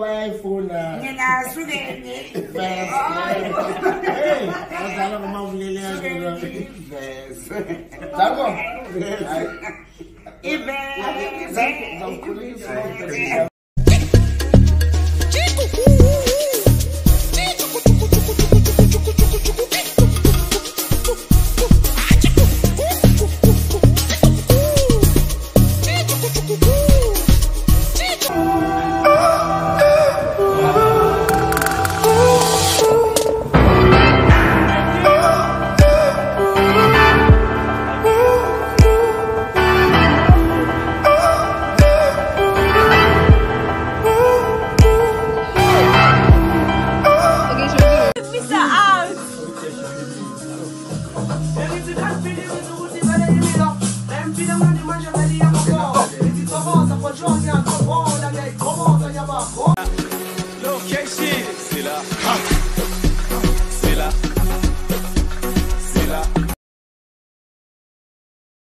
bayayifuna Ngingasuke Bese. Hey, badlala ngomavuleleyo Bese. Zako. Hayi. iveze. Zawukhulisa. Location, c'est là.